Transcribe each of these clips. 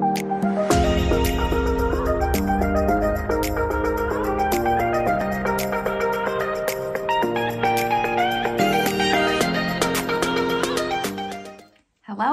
Hello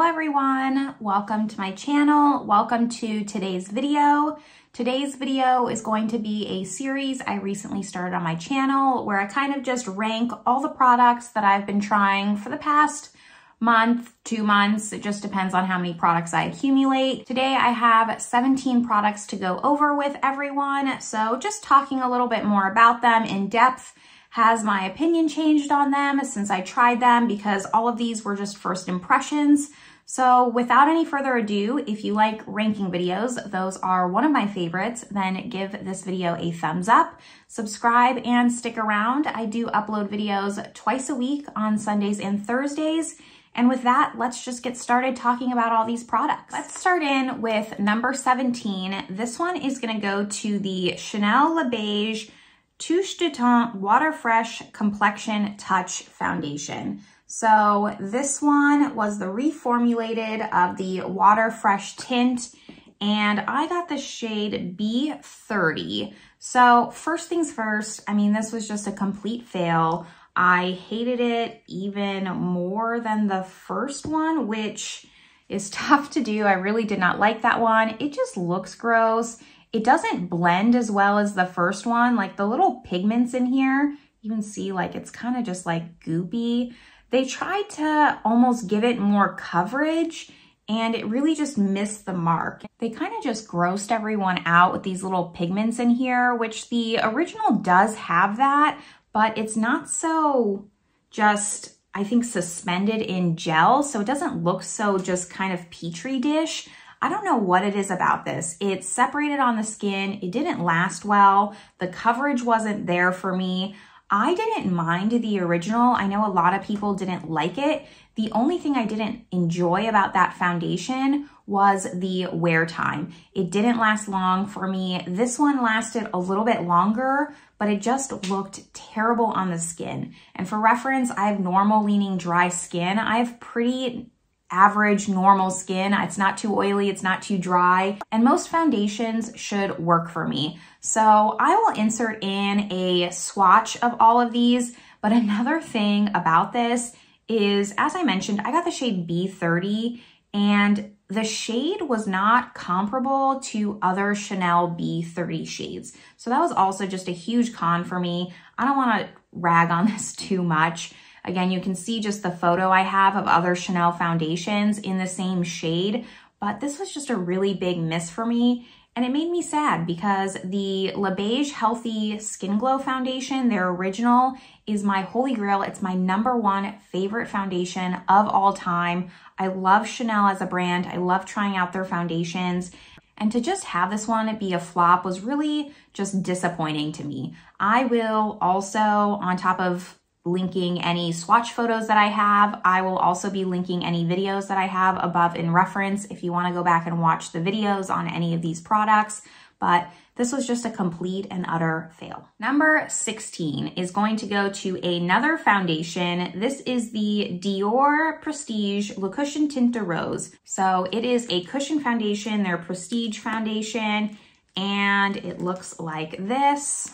everyone, welcome to my channel. Welcome to today's video. Today's video is going to be a series I recently started on my channel where I kind of just rank all the products that I've been trying for the past month, two months. It just depends on how many products I accumulate. Today I have 17 products to go over with everyone. So just talking a little bit more about them in depth has my opinion changed on them since I tried them because all of these were just first impressions. So without any further ado, if you like ranking videos, those are one of my favorites, then give this video a thumbs up, subscribe, and stick around. I do upload videos twice a week on Sundays and Thursdays. And with that, let's just get started talking about all these products. Let's start in with number 17. This one is gonna go to the Chanel Le Beige Touche de Teint Water Fresh Complexion Touch Foundation. So this one was the reformulated of the Water Fresh tint and I got the shade B30. So first things first, I mean, this was just a complete fail. I hated it even more than the first one, which is tough to do. I really did not like that one. It just looks gross. It doesn't blend as well as the first one. Like the little pigments in here, you can see like it's kind of just like goopy. They tried to almost give it more coverage and it really just missed the mark. They kind of just grossed everyone out with these little pigments in here, which the original does have that, but it's not so just, I think, suspended in gel. So it doesn't look so just kind of petri dish. I don't know what it is about this. It's separated on the skin. It didn't last well. The coverage wasn't there for me. I didn't mind the original. I know a lot of people didn't like it. The only thing I didn't enjoy about that foundation was the wear time. It didn't last long for me. This one lasted a little bit longer, but it just looked terrible on the skin. And for reference, I have normal leaning dry skin. I have pretty average normal skin. It's not too oily, it's not too dry, and most foundations should work for me. So I will insert in a swatch of all of these, but another thing about this is, as I mentioned, I got the shade B30 and the shade was not comparable to other Chanel B30 shades. So that was also just a huge con for me. I don't wanna rag on this too much, Again, you can see just the photo I have of other Chanel foundations in the same shade, but this was just a really big miss for me. And it made me sad because the Le Beige Healthy Skin Glow Foundation, their original, is my holy grail. It's my number one favorite foundation of all time. I love Chanel as a brand. I love trying out their foundations. And to just have this one be a flop was really just disappointing to me. I will also, on top of linking any swatch photos that I have. I will also be linking any videos that I have above in reference if you wanna go back and watch the videos on any of these products. But this was just a complete and utter fail. Number 16 is going to go to another foundation. This is the Dior Prestige Le Cushion Tint de Rose. So it is a cushion foundation, their Prestige foundation, and it looks like this.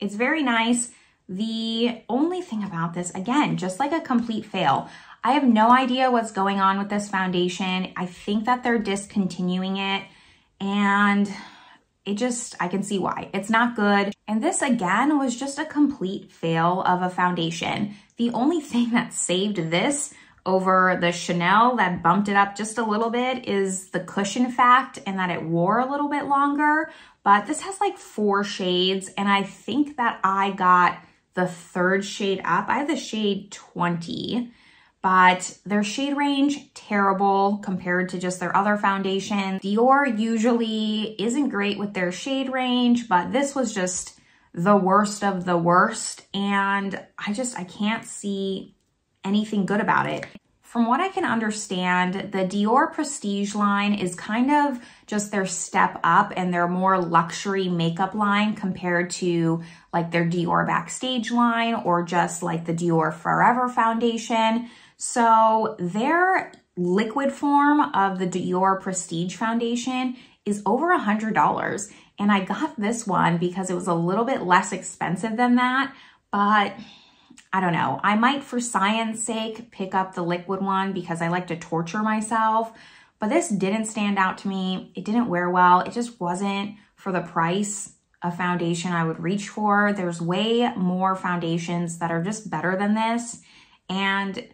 It's very nice. The only thing about this, again, just like a complete fail, I have no idea what's going on with this foundation. I think that they're discontinuing it and it just, I can see why. It's not good. And this again was just a complete fail of a foundation. The only thing that saved this over the Chanel that bumped it up just a little bit is the cushion fact and that it wore a little bit longer. But this has like four shades and I think that I got the third shade up. I have the shade 20, but their shade range, terrible compared to just their other foundation. Dior usually isn't great with their shade range, but this was just the worst of the worst. And I just, I can't see anything good about it. From what I can understand, the Dior Prestige line is kind of just their step up and their more luxury makeup line compared to like their Dior Backstage line or just like the Dior Forever foundation. So their liquid form of the Dior Prestige Foundation is over a $100. And I got this one because it was a little bit less expensive than that, but I don't know. I might, for science sake, pick up the liquid one because I like to torture myself. But this didn't stand out to me. It didn't wear well. It just wasn't for the price a foundation I would reach for. There's way more foundations that are just better than this. And,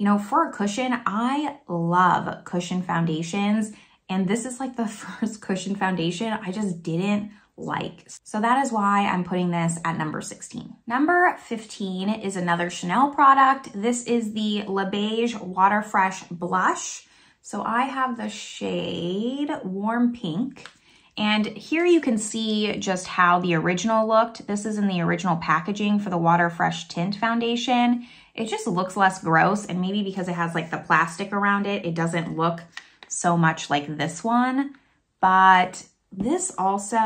you know, for a cushion, I love cushion foundations. And this is like the first cushion foundation I just didn't like. So that is why I'm putting this at number 16. Number 15 is another Chanel product. This is the Le Beige Water Fresh Blush. So I have the shade Warm Pink. And here you can see just how the original looked. This is in the original packaging for the Water Fresh Tint Foundation. It just looks less gross and maybe because it has like the plastic around it, it doesn't look so much like this one. But this also,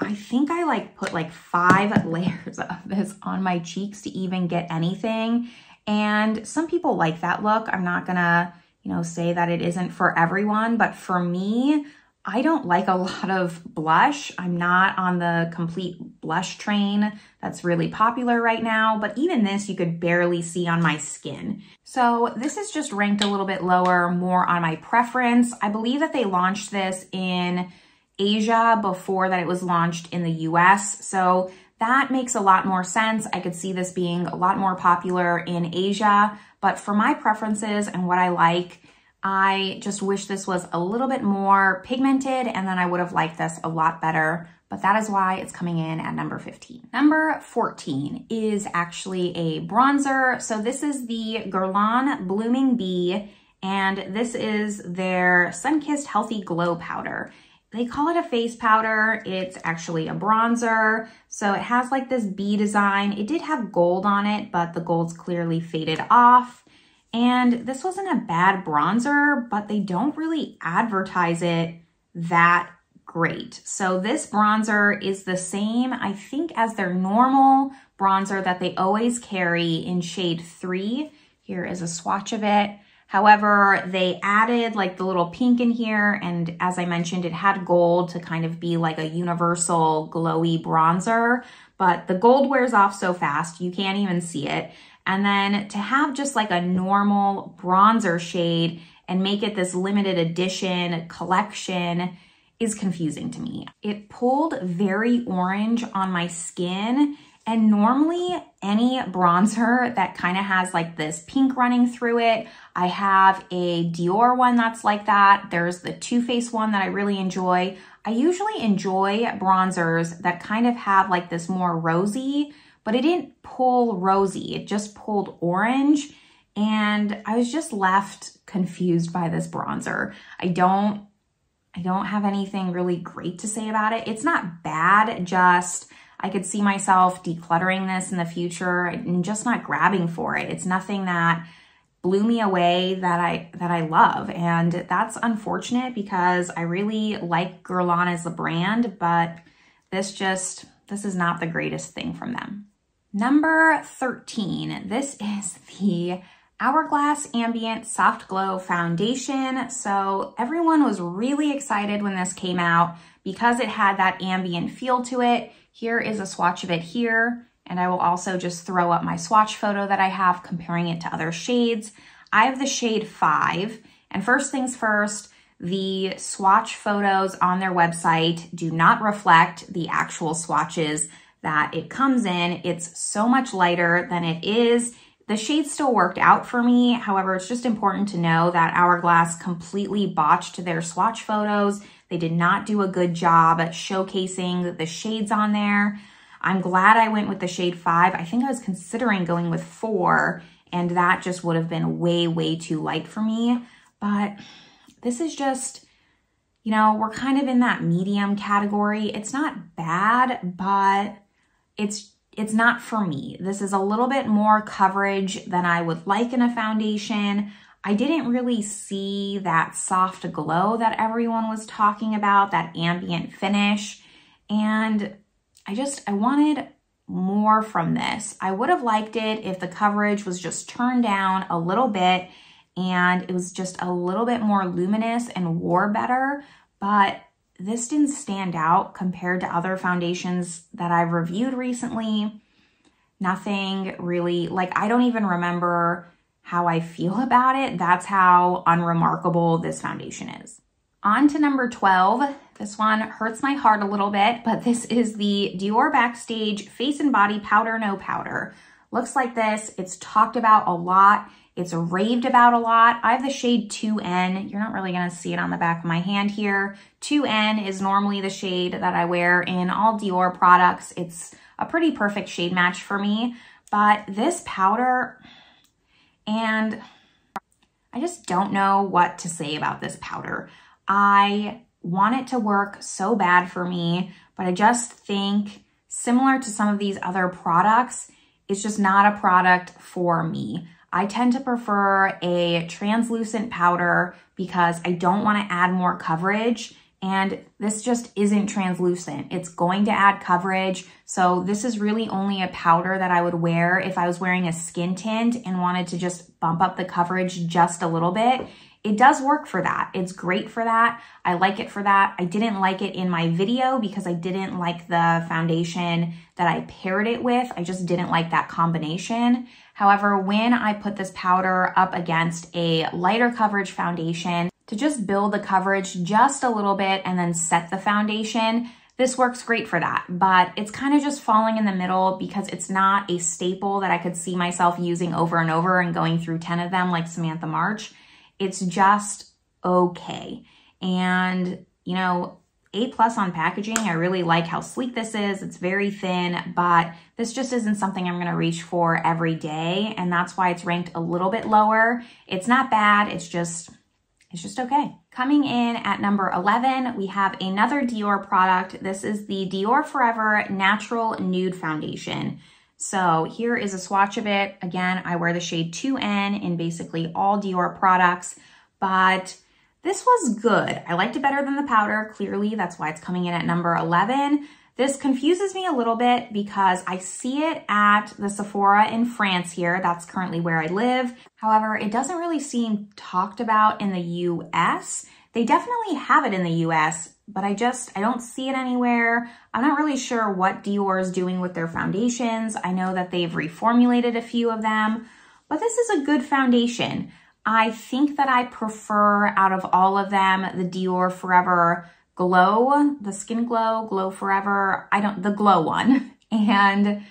I think I like put like five layers of this on my cheeks to even get anything. And some people like that look. I'm not gonna, you know, say that it isn't for everyone, but for me, I don't like a lot of blush. I'm not on the complete blush train that's really popular right now, but even this you could barely see on my skin. So this is just ranked a little bit lower, more on my preference. I believe that they launched this in Asia before that it was launched in the US. So that makes a lot more sense. I could see this being a lot more popular in Asia, but for my preferences and what I like, I just wish this was a little bit more pigmented and then I would have liked this a lot better, but that is why it's coming in at number 15. Number 14 is actually a bronzer. So this is the Guerlain Blooming Bee and this is their Sun-Kissed Healthy Glow Powder. They call it a face powder. It's actually a bronzer. So it has like this bee design. It did have gold on it, but the gold's clearly faded off. And this wasn't a bad bronzer, but they don't really advertise it that great. So this bronzer is the same, I think, as their normal bronzer that they always carry in shade three. Here is a swatch of it. However, they added like the little pink in here. And as I mentioned, it had gold to kind of be like a universal glowy bronzer. But the gold wears off so fast, you can't even see it. And then to have just like a normal bronzer shade and make it this limited edition collection is confusing to me. It pulled very orange on my skin and normally any bronzer that kind of has like this pink running through it, I have a Dior one that's like that. There's the Too Faced one that I really enjoy. I usually enjoy bronzers that kind of have like this more rosy, but it didn't pull rosy. It just pulled orange. And I was just left confused by this bronzer. I don't, I don't have anything really great to say about it. It's not bad, just I could see myself decluttering this in the future and just not grabbing for it. It's nothing that blew me away that I that I love. And that's unfortunate because I really like Guerlain as a brand, but this just, this is not the greatest thing from them. Number 13, this is the Hourglass Ambient Soft Glow Foundation. So everyone was really excited when this came out because it had that ambient feel to it. Here is a swatch of it here, and I will also just throw up my swatch photo that I have comparing it to other shades. I have the shade 5, and first things first, the swatch photos on their website do not reflect the actual swatches that it comes in. It's so much lighter than it is. The shade still worked out for me. However, it's just important to know that Hourglass completely botched their swatch photos. They did not do a good job at showcasing the shades on there. I'm glad I went with the shade five. I think I was considering going with four and that just would have been way, way too light for me. But this is just, you know, we're kind of in that medium category. It's not bad, but it's it's not for me. This is a little bit more coverage than I would like in a foundation. I didn't really see that soft glow that everyone was talking about, that ambient finish. And I just, I wanted more from this. I would have liked it if the coverage was just turned down a little bit and it was just a little bit more luminous and wore better, but this didn't stand out compared to other foundations that I've reviewed recently. Nothing really, like I don't even remember how I feel about it. That's how unremarkable this foundation is. On to number 12. This one hurts my heart a little bit, but this is the Dior Backstage Face and Body Powder No Powder. Looks like this. It's talked about a lot. It's raved about a lot. I have the shade 2N. You're not really to see it on the back of my hand here. 2N is normally the shade that I wear in all Dior products. It's a pretty perfect shade match for me. But this powder, and I just don't know what to say about this powder. I want it to work so bad for me, but I just think similar to some of these other products, it's just not a product for me. I tend to prefer a translucent powder because I don't want to add more coverage and this just isn't translucent. It's going to add coverage. So this is really only a powder that I would wear if I was wearing a skin tint and wanted to just bump up the coverage just a little bit. It does work for that. It's great for that. I like it for that. I didn't like it in my video because I didn't like the foundation that I paired it with. I just didn't like that combination. However, when I put this powder up against a lighter coverage foundation to just build the coverage just a little bit and then set the foundation, this works great for that, but it's kind of just falling in the middle because it's not a staple that I could see myself using over and over and going through 10 of them like Samantha March. It's just okay. And, you know, a plus on packaging. I really like how sleek this is. It's very thin, but this just isn't something I'm gonna reach for every day. And that's why it's ranked a little bit lower. It's not bad, it's just, it's just okay. Coming in at number 11, we have another Dior product. This is the Dior Forever Natural Nude Foundation. So here is a swatch of it. Again, I wear the shade 2N in basically all Dior products, but this was good. I liked it better than the powder, clearly. That's why it's coming in at number 11. This confuses me a little bit because I see it at the Sephora in France here. That's currently where I live. However, it doesn't really seem talked about in the US. They definitely have it in the US, but I just, I don't see it anywhere. I'm not really sure what Dior is doing with their foundations. I know that they've reformulated a few of them, but this is a good foundation. I think that I prefer out of all of them, the Dior Forever Glow, the Skin Glow, Glow Forever, I don't, the Glow one. And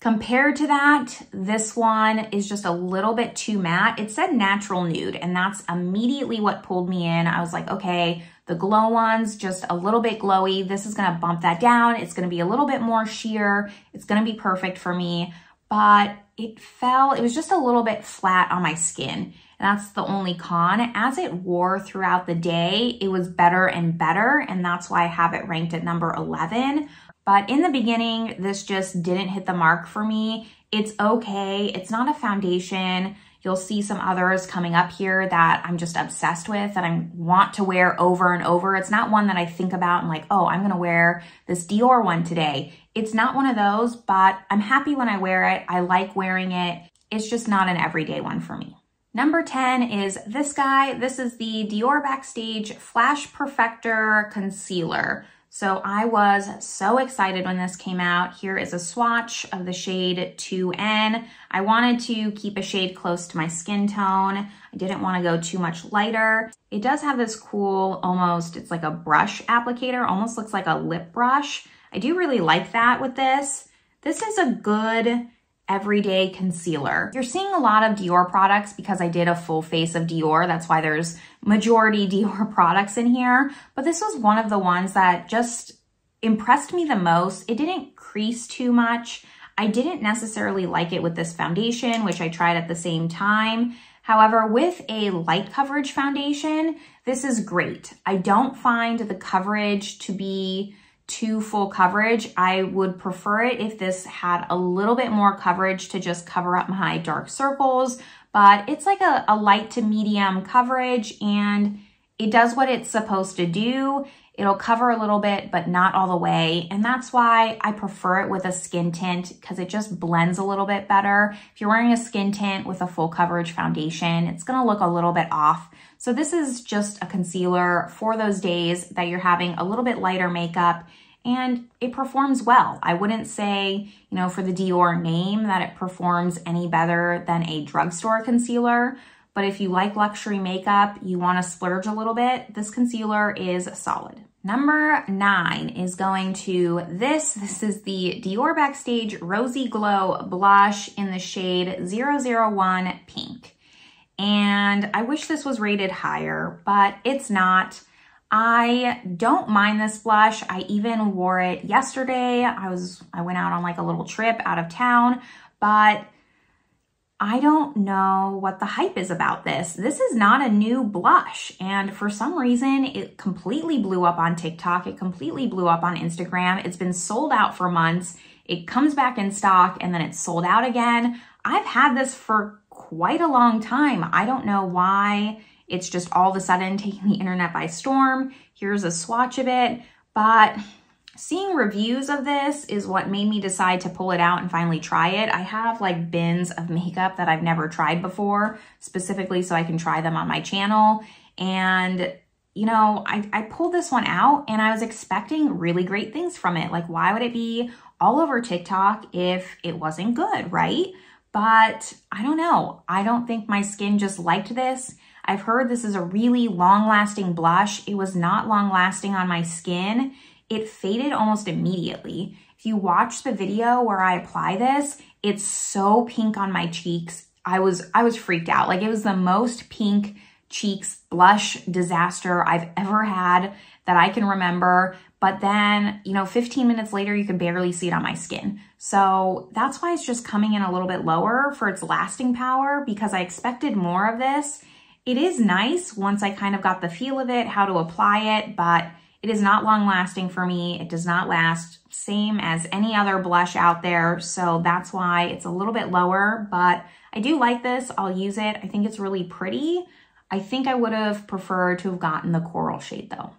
compared to that, this one is just a little bit too matte. It said natural nude and that's immediately what pulled me in. I was like, okay, the glow one's just a little bit glowy. This is gonna bump that down. It's gonna be a little bit more sheer. It's gonna be perfect for me but it fell, it was just a little bit flat on my skin. And that's the only con. As it wore throughout the day, it was better and better. And that's why I have it ranked at number 11. But in the beginning, this just didn't hit the mark for me. It's okay. It's not a foundation. You'll see some others coming up here that I'm just obsessed with that I want to wear over and over. It's not one that I think about and like, oh, I'm going to wear this Dior one today. It's not one of those, but I'm happy when I wear it. I like wearing it. It's just not an everyday one for me. Number 10 is this guy. This is the Dior Backstage Flash Perfector Concealer. So I was so excited when this came out. Here is a swatch of the shade 2N. I wanted to keep a shade close to my skin tone. I didn't want to go too much lighter. It does have this cool, almost, it's like a brush applicator, almost looks like a lip brush. I do really like that with this. This is a good everyday concealer. You're seeing a lot of Dior products because I did a full face of Dior. That's why there's majority Dior products in here. But this was one of the ones that just impressed me the most. It didn't crease too much. I didn't necessarily like it with this foundation, which I tried at the same time. However, with a light coverage foundation, this is great. I don't find the coverage to be to full coverage. I would prefer it if this had a little bit more coverage to just cover up my dark circles, but it's like a, a light to medium coverage and it does what it's supposed to do. It'll cover a little bit, but not all the way. And that's why I prefer it with a skin tint because it just blends a little bit better. If you're wearing a skin tint with a full coverage foundation, it's gonna look a little bit off. So this is just a concealer for those days that you're having a little bit lighter makeup and it performs well. I wouldn't say, you know, for the Dior name that it performs any better than a drugstore concealer, but if you like luxury makeup, you wanna splurge a little bit, this concealer is solid. Number nine is going to this. This is the Dior Backstage Rosy Glow Blush in the shade 001 Pink. And I wish this was rated higher, but it's not. I don't mind this blush. I even wore it yesterday. I was I went out on like a little trip out of town, but I don't know what the hype is about this. This is not a new blush. And for some reason, it completely blew up on TikTok. It completely blew up on Instagram. It's been sold out for months. It comes back in stock and then it's sold out again. I've had this for quite a long time. I don't know why it's just all of a sudden taking the internet by storm. Here's a swatch of it, but Seeing reviews of this is what made me decide to pull it out and finally try it. I have like bins of makeup that I've never tried before, specifically so I can try them on my channel. And you know, I, I pulled this one out and I was expecting really great things from it. Like, why would it be all over TikTok if it wasn't good, right? But I don't know. I don't think my skin just liked this. I've heard this is a really long lasting blush. It was not long lasting on my skin it faded almost immediately. If you watch the video where I apply this, it's so pink on my cheeks. I was I was freaked out. Like it was the most pink cheeks blush disaster I've ever had that I can remember. But then, you know, 15 minutes later, you can barely see it on my skin. So that's why it's just coming in a little bit lower for its lasting power because I expected more of this. It is nice once I kind of got the feel of it, how to apply it, but it is not long lasting for me. It does not last same as any other blush out there. So that's why it's a little bit lower, but I do like this. I'll use it. I think it's really pretty. I think I would have preferred to have gotten the coral shade though.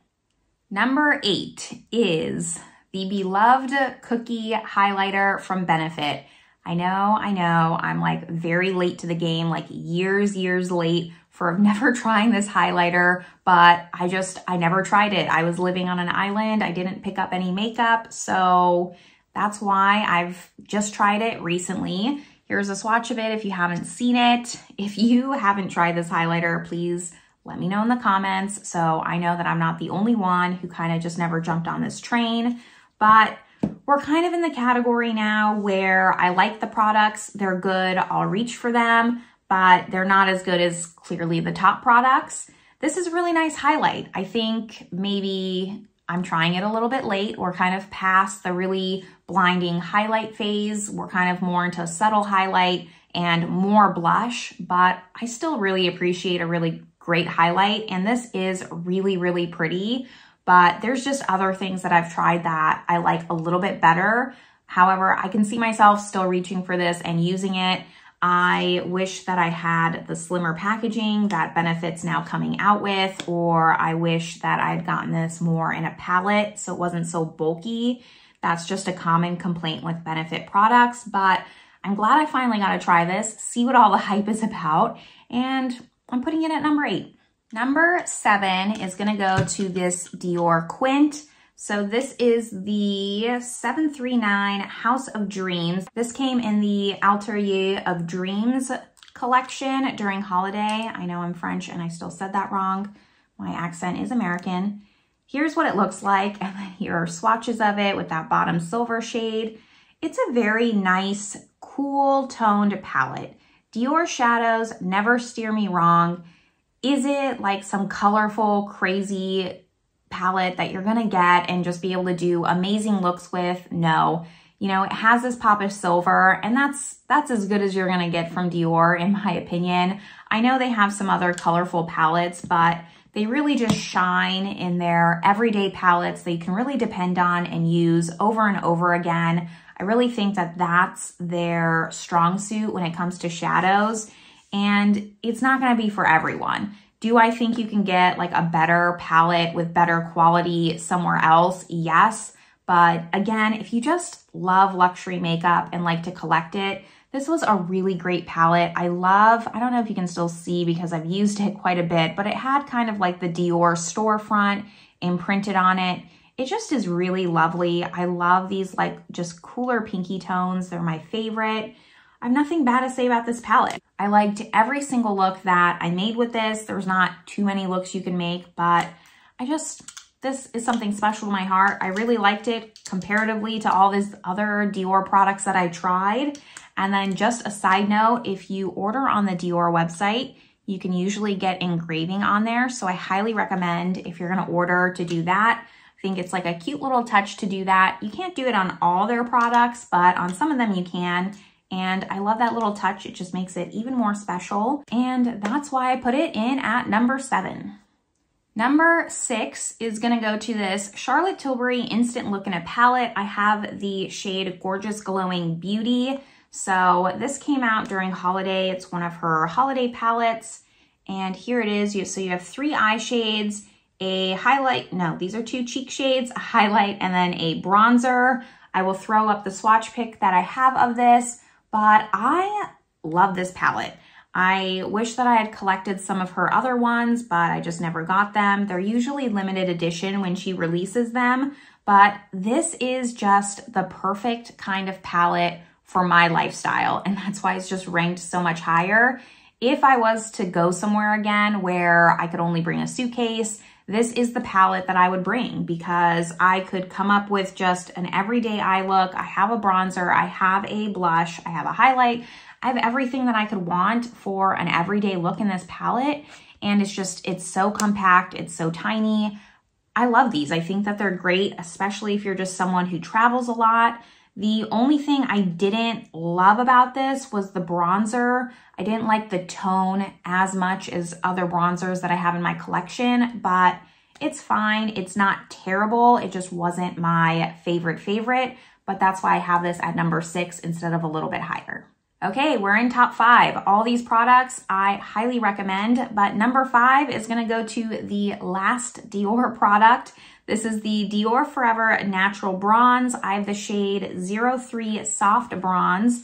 Number eight is the beloved cookie highlighter from Benefit. I know, I know, I'm like very late to the game, like years, years late for never trying this highlighter, but I just, I never tried it. I was living on an island. I didn't pick up any makeup. So that's why I've just tried it recently. Here's a swatch of it if you haven't seen it. If you haven't tried this highlighter, please let me know in the comments. So I know that I'm not the only one who kind of just never jumped on this train, but we're kind of in the category now where I like the products, they're good, I'll reach for them, but they're not as good as clearly the top products. This is a really nice highlight. I think maybe I'm trying it a little bit late. We're kind of past the really blinding highlight phase. We're kind of more into subtle highlight and more blush, but I still really appreciate a really great highlight. And this is really, really pretty, but there's just other things that I've tried that I like a little bit better. However, I can see myself still reaching for this and using it. I wish that I had the slimmer packaging that Benefit's now coming out with, or I wish that I'd gotten this more in a palette so it wasn't so bulky. That's just a common complaint with Benefit products, but I'm glad I finally got to try this, see what all the hype is about, and I'm putting it at number eight. Number seven is gonna go to this Dior Quint. So this is the 739 House of Dreams. This came in the Atelier of Dreams collection during holiday. I know I'm French and I still said that wrong. My accent is American. Here's what it looks like. And then here are swatches of it with that bottom silver shade. It's a very nice, cool toned palette. Dior shadows never steer me wrong. Is it like some colorful, crazy palette that you're gonna get and just be able to do amazing looks with. No, you know, it has this pop of silver and that's, that's as good as you're gonna get from Dior in my opinion. I know they have some other colorful palettes, but they really just shine in their everyday palettes that you can really depend on and use over and over again. I really think that that's their strong suit when it comes to shadows and it's not gonna be for everyone. Do I think you can get like a better palette with better quality somewhere else? Yes. But again, if you just love luxury makeup and like to collect it, this was a really great palette. I love, I don't know if you can still see because I've used it quite a bit, but it had kind of like the Dior storefront imprinted on it. It just is really lovely. I love these like just cooler pinky tones. They're my favorite. I have nothing bad to say about this palette. I liked every single look that I made with this. There's not too many looks you can make, but I just, this is something special to my heart. I really liked it comparatively to all these other Dior products that I tried. And then just a side note, if you order on the Dior website, you can usually get engraving on there. So I highly recommend if you're gonna order to do that. Think it's like a cute little touch to do that. You can't do it on all their products, but on some of them you can. And I love that little touch. It just makes it even more special. And that's why I put it in at number seven. Number six is gonna go to this Charlotte Tilbury Instant Look in a Palette. I have the shade Gorgeous Glowing Beauty. So this came out during holiday. It's one of her holiday palettes. And here it is. So you have three eye shades, a highlight, no, these are two cheek shades, a highlight, and then a bronzer. I will throw up the swatch pic that I have of this, but I love this palette. I wish that I had collected some of her other ones, but I just never got them. They're usually limited edition when she releases them, but this is just the perfect kind of palette for my lifestyle. And that's why it's just ranked so much higher. If I was to go somewhere again where I could only bring a suitcase, this is the palette that I would bring because I could come up with just an everyday eye look. I have a bronzer, I have a blush, I have a highlight. I have everything that I could want for an everyday look in this palette. And it's just, it's so compact, it's so tiny. I love these. I think that they're great, especially if you're just someone who travels a lot. The only thing I didn't love about this was the bronzer. I didn't like the tone as much as other bronzers that I have in my collection, but it's fine. It's not terrible. It just wasn't my favorite favorite, but that's why I have this at number six instead of a little bit higher. Okay, we're in top five. All these products I highly recommend, but number five is gonna go to the last Dior product. This is the Dior Forever Natural Bronze. I have the shade 03 Soft Bronze.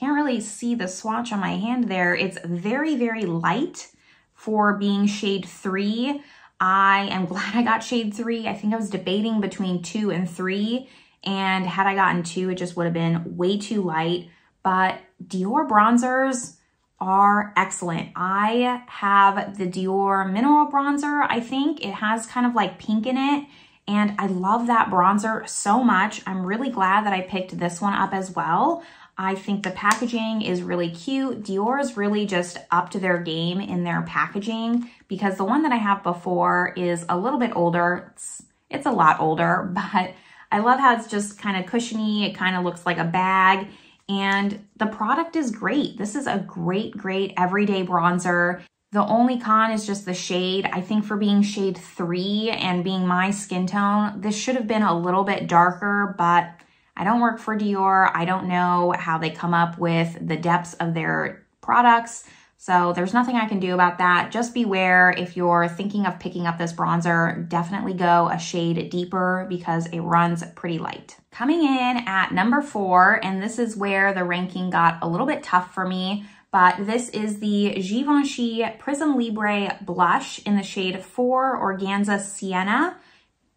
Can't really see the swatch on my hand there. It's very, very light for being shade three. I am glad I got shade three. I think I was debating between two and three. And had I gotten two, it just would have been way too light. But Dior bronzers are excellent. I have the Dior Mineral Bronzer, I think. It has kind of like pink in it. And I love that bronzer so much. I'm really glad that I picked this one up as well. I think the packaging is really cute. Dior is really just up to their game in their packaging because the one that I have before is a little bit older. It's, it's a lot older, but I love how it's just kind of cushiony. It kind of looks like a bag and the product is great. This is a great, great everyday bronzer. The only con is just the shade. I think for being shade three and being my skin tone, this should have been a little bit darker, but I don't work for Dior. I don't know how they come up with the depths of their products. So there's nothing I can do about that. Just beware if you're thinking of picking up this bronzer, definitely go a shade deeper because it runs pretty light. Coming in at number four, and this is where the ranking got a little bit tough for me, but this is the Givenchy Prisme Libre Blush in the shade 4 Organza Sienna.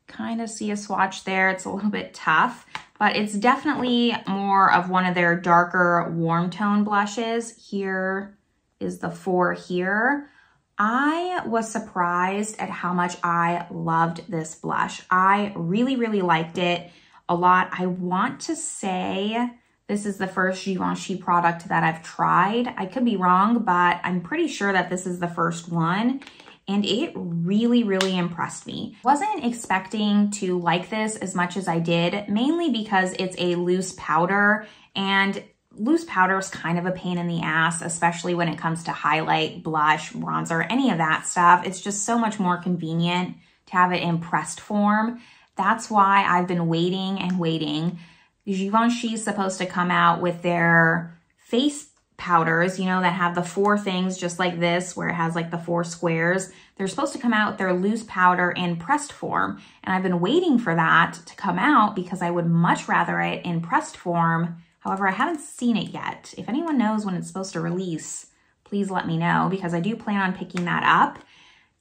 Kind of see a swatch there. It's a little bit tough, but it's definitely more of one of their darker warm tone blushes. Here is the 4 here. I was surprised at how much I loved this blush. I really, really liked it a lot. I want to say this is the first Givenchy product that I've tried. I could be wrong, but I'm pretty sure that this is the first one. And it really, really impressed me. Wasn't expecting to like this as much as I did, mainly because it's a loose powder and loose powder is kind of a pain in the ass, especially when it comes to highlight, blush, bronzer, any of that stuff. It's just so much more convenient to have it in pressed form. That's why I've been waiting and waiting Givenchy is supposed to come out with their face powders, you know, that have the four things just like this, where it has like the four squares. They're supposed to come out with their loose powder in pressed form. And I've been waiting for that to come out because I would much rather it in pressed form. However, I haven't seen it yet. If anyone knows when it's supposed to release, please let me know because I do plan on picking that up.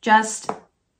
Just,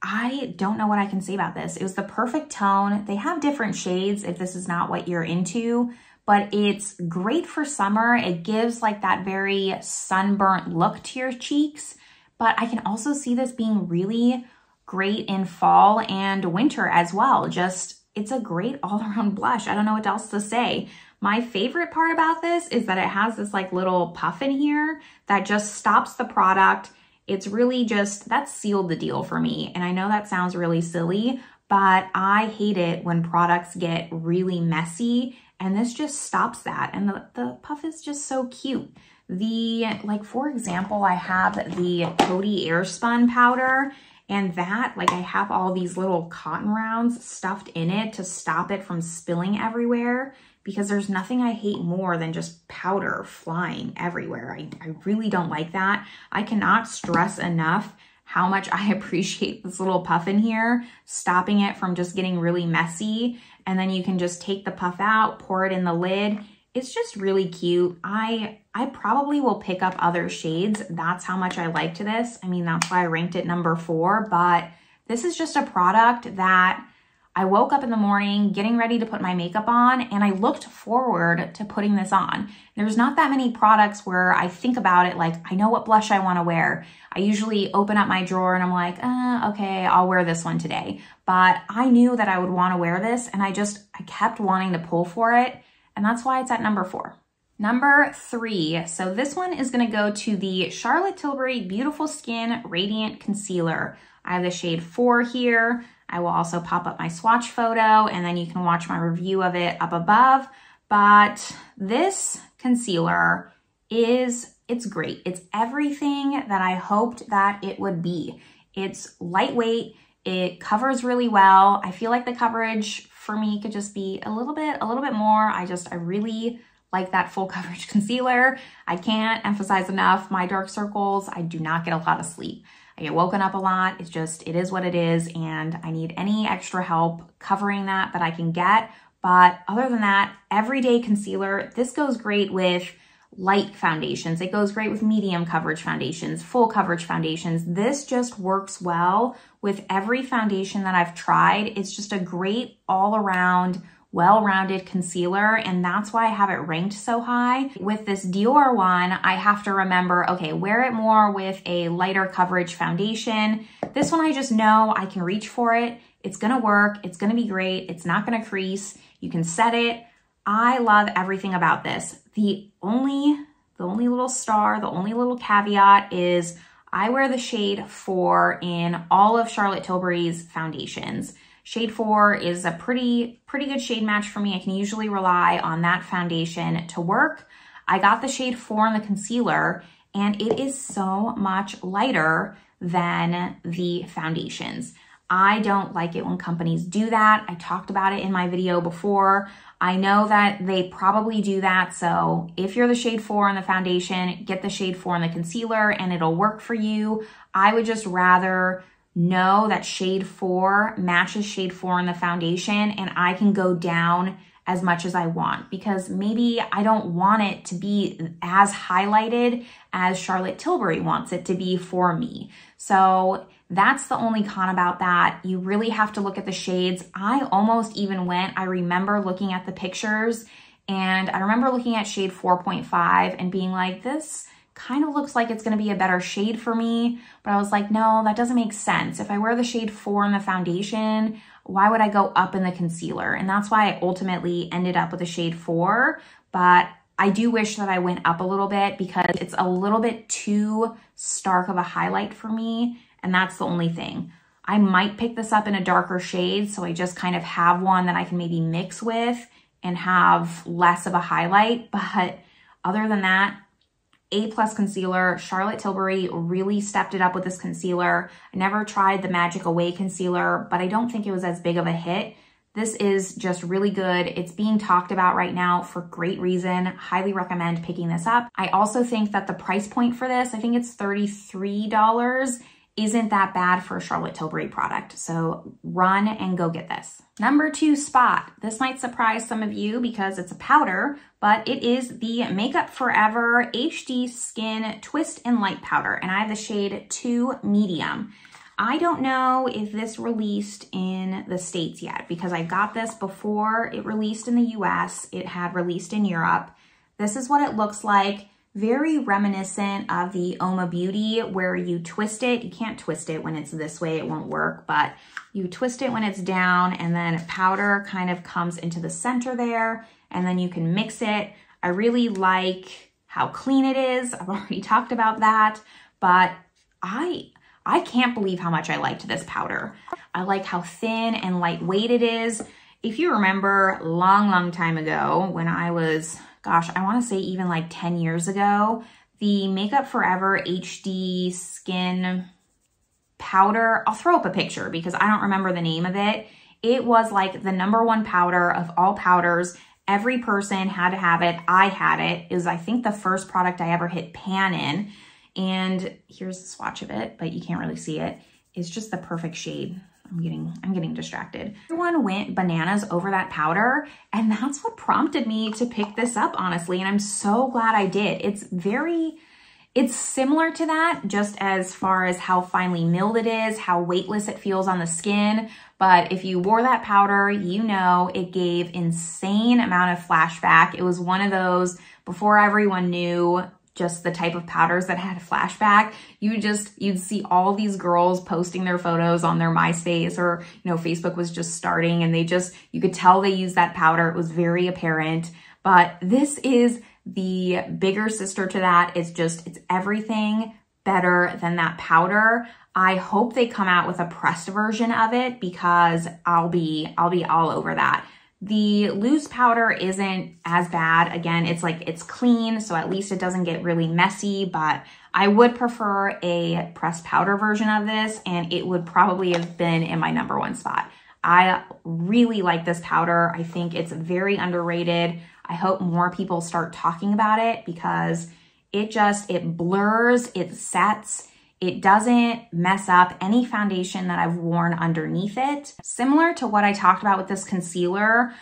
I don't know what I can say about this. It was the perfect tone. They have different shades if this is not what you're into, but it's great for summer. It gives like that very sunburnt look to your cheeks, but I can also see this being really great in fall and winter as well. Just, it's a great all around blush. I don't know what else to say. My favorite part about this is that it has this like little puff in here that just stops the product. It's really just, that sealed the deal for me. And I know that sounds really silly, but I hate it when products get really messy and this just stops that. And the, the puff is just so cute. The, like for example, I have the Coty Airspun powder and that, like I have all these little cotton rounds stuffed in it to stop it from spilling everywhere because there's nothing I hate more than just powder flying everywhere. I, I really don't like that. I cannot stress enough how much I appreciate this little puff in here, stopping it from just getting really messy and then you can just take the puff out, pour it in the lid. It's just really cute. I I probably will pick up other shades. That's how much I liked this. I mean, that's why I ranked it number four, but this is just a product that I woke up in the morning getting ready to put my makeup on and I looked forward to putting this on. There's not that many products where I think about it like, I know what blush I want to wear. I usually open up my drawer and I'm like, uh, okay, I'll wear this one today. But I knew that I would want to wear this and I just, I kept wanting to pull for it. And that's why it's at number four. Number three, so this one is gonna go to the Charlotte Tilbury Beautiful Skin Radiant Concealer. I have the shade four here. I will also pop up my swatch photo and then you can watch my review of it up above. But this concealer is, it's great. It's everything that I hoped that it would be. It's lightweight, it covers really well. I feel like the coverage for me could just be a little bit, a little bit more. I just, I really like that full coverage concealer. I can't emphasize enough my dark circles. I do not get a lot of sleep. I get woken up a lot. It's just, it is what it is. And I need any extra help covering that that I can get. But other than that, everyday concealer, this goes great with light foundations. It goes great with medium coverage foundations, full coverage foundations. This just works well with every foundation that I've tried. It's just a great all around well-rounded concealer and that's why I have it ranked so high. With this Dior one, I have to remember, okay, wear it more with a lighter coverage foundation. This one I just know I can reach for it. It's gonna work, it's gonna be great, it's not gonna crease, you can set it. I love everything about this. The only, the only little star, the only little caveat is I wear the shade 4 in all of Charlotte Tilbury's foundations. Shade 4 is a pretty, pretty good shade match for me. I can usually rely on that foundation to work. I got the shade 4 in the concealer and it is so much lighter than the foundations. I don't like it when companies do that. I talked about it in my video before. I know that they probably do that. So if you're the shade 4 in the foundation, get the shade 4 in the concealer and it'll work for you. I would just rather know that shade four matches shade four in the foundation and I can go down as much as I want because maybe I don't want it to be as highlighted as Charlotte Tilbury wants it to be for me. So that's the only con about that. You really have to look at the shades. I almost even went, I remember looking at the pictures and I remember looking at shade 4.5 and being like, this kind of looks like it's going to be a better shade for me. But I was like, no, that doesn't make sense. If I wear the shade 4 in the foundation, why would I go up in the concealer? And that's why I ultimately ended up with a shade 4. But I do wish that I went up a little bit because it's a little bit too stark of a highlight for me. And that's the only thing. I might pick this up in a darker shade, so I just kind of have one that I can maybe mix with and have less of a highlight. But other than that, a plus concealer. Charlotte Tilbury really stepped it up with this concealer. I never tried the Magic Away concealer, but I don't think it was as big of a hit. This is just really good. It's being talked about right now for great reason. Highly recommend picking this up. I also think that the price point for this, I think it's $33, isn't that bad for a Charlotte Tilbury product. So run and go get this. Number two spot. This might surprise some of you because it's a powder, but it is the Makeup Forever HD Skin Twist and Light Powder. And I have the shade 2 Medium. I don't know if this released in the States yet because I got this before it released in the US. It had released in Europe. This is what it looks like very reminiscent of the Oma Beauty where you twist it. You can't twist it when it's this way, it won't work, but you twist it when it's down and then powder kind of comes into the center there and then you can mix it. I really like how clean it is. I've already talked about that, but I, I can't believe how much I liked this powder. I like how thin and lightweight it is. If you remember long, long time ago when I was gosh, I want to say even like 10 years ago, the Makeup Forever HD Skin Powder, I'll throw up a picture because I don't remember the name of it. It was like the number one powder of all powders. Every person had to have it. I had it. It was, I think, the first product I ever hit pan in. And here's the swatch of it, but you can't really see it. It's just the perfect shade. I'm getting, I'm getting distracted. Everyone went bananas over that powder and that's what prompted me to pick this up, honestly. And I'm so glad I did. It's very, it's similar to that just as far as how finely milled it is, how weightless it feels on the skin. But if you wore that powder, you know it gave insane amount of flashback. It was one of those before everyone knew just the type of powders that had flashback, you just, you'd see all these girls posting their photos on their MySpace or, you know, Facebook was just starting and they just, you could tell they used that powder. It was very apparent. But this is the bigger sister to that. It's just, it's everything better than that powder. I hope they come out with a pressed version of it because I'll be, I'll be all over that. The loose powder isn't as bad. Again, it's like, it's clean, so at least it doesn't get really messy, but I would prefer a pressed powder version of this, and it would probably have been in my number one spot. I really like this powder. I think it's very underrated. I hope more people start talking about it because it just, it blurs, it sets, it doesn't mess up any foundation that I've worn underneath it. Similar to what I talked about with this concealer,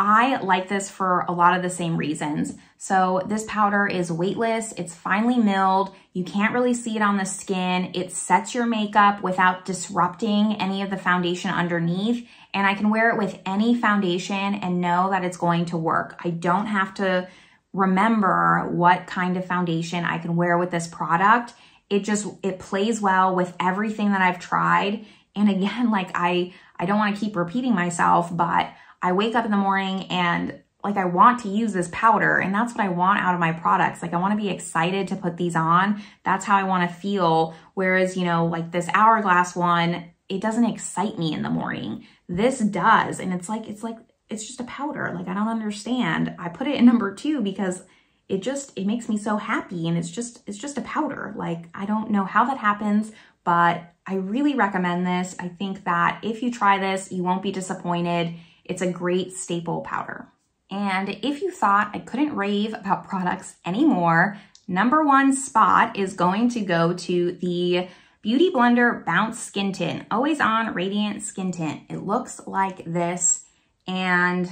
I like this for a lot of the same reasons. So this powder is weightless, it's finely milled, you can't really see it on the skin, it sets your makeup without disrupting any of the foundation underneath, and I can wear it with any foundation and know that it's going to work. I don't have to remember what kind of foundation I can wear with this product it just, it plays well with everything that I've tried. And again, like I, I don't want to keep repeating myself, but I wake up in the morning and like I want to use this powder and that's what I want out of my products. Like I want to be excited to put these on. That's how I want to feel. Whereas, you know, like this Hourglass one, it doesn't excite me in the morning. This does. And it's like, it's like, it's just a powder. Like I don't understand. I put it in number two because it just, it makes me so happy and it's just, it's just a powder. Like, I don't know how that happens, but I really recommend this. I think that if you try this, you won't be disappointed. It's a great staple powder. And if you thought I couldn't rave about products anymore, number one spot is going to go to the Beauty Blender Bounce Skin Tint, Always On Radiant Skin Tint. It looks like this and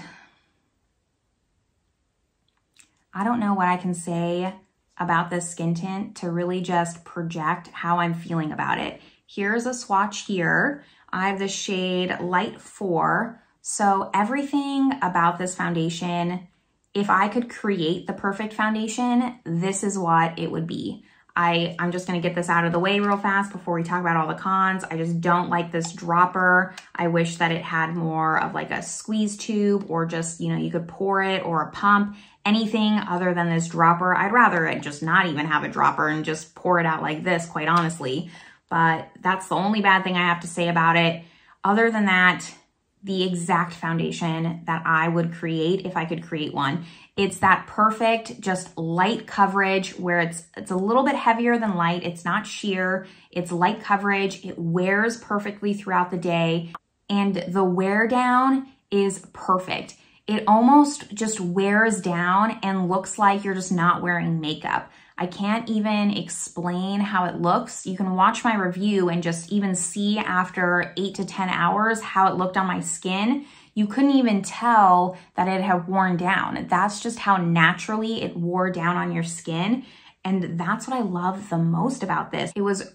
I don't know what I can say about this skin tint to really just project how I'm feeling about it. Here's a swatch here. I have the shade Light 4. So everything about this foundation, if I could create the perfect foundation, this is what it would be. I, I'm just gonna get this out of the way real fast before we talk about all the cons. I just don't like this dropper. I wish that it had more of like a squeeze tube or just, you know, you could pour it or a pump, anything other than this dropper. I'd rather it just not even have a dropper and just pour it out like this, quite honestly. But that's the only bad thing I have to say about it. Other than that, the exact foundation that I would create if I could create one. It's that perfect, just light coverage where it's, it's a little bit heavier than light. It's not sheer, it's light coverage. It wears perfectly throughout the day. And the wear down is perfect. It almost just wears down and looks like you're just not wearing makeup. I can't even explain how it looks. You can watch my review and just even see after eight to 10 hours how it looked on my skin. You couldn't even tell that it had worn down. That's just how naturally it wore down on your skin. And that's what I love the most about this. It was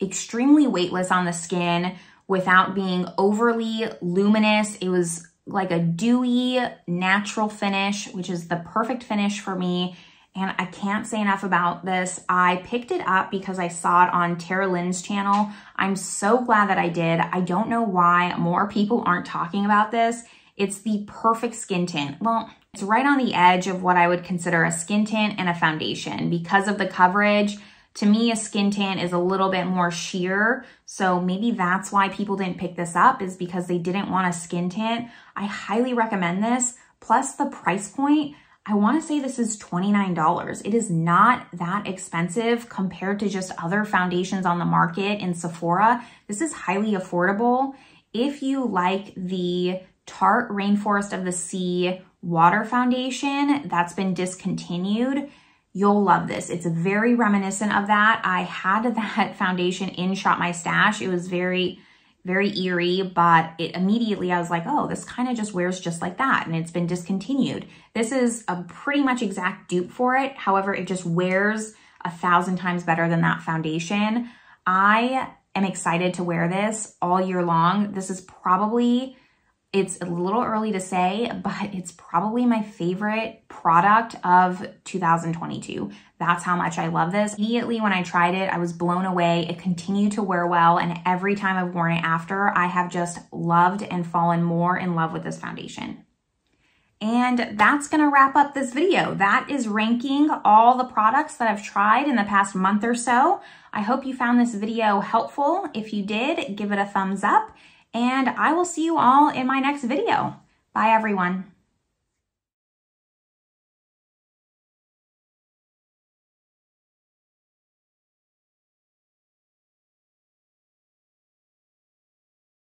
extremely weightless on the skin without being overly luminous. It was like a dewy, natural finish, which is the perfect finish for me and I can't say enough about this. I picked it up because I saw it on Tara Lynn's channel. I'm so glad that I did. I don't know why more people aren't talking about this. It's the perfect skin tint. Well, it's right on the edge of what I would consider a skin tint and a foundation because of the coverage. To me, a skin tint is a little bit more sheer. So maybe that's why people didn't pick this up is because they didn't want a skin tint. I highly recommend this. Plus the price point, I wanna say this is $29. It is not that expensive compared to just other foundations on the market in Sephora. This is highly affordable. If you like the Tarte Rainforest of the Sea water foundation that's been discontinued, you'll love this. It's very reminiscent of that. I had that foundation in Shop My Stash. It was very very eerie, but it immediately I was like, oh, this kind of just wears just like that and it's been discontinued. This is a pretty much exact dupe for it. However, it just wears a thousand times better than that foundation. I am excited to wear this all year long. This is probably it's a little early to say, but it's probably my favorite product of 2022. That's how much I love this. Immediately when I tried it, I was blown away. It continued to wear well, and every time I've worn it after, I have just loved and fallen more in love with this foundation. And that's gonna wrap up this video. That is ranking all the products that I've tried in the past month or so. I hope you found this video helpful. If you did, give it a thumbs up and I will see you all in my next video. Bye everyone.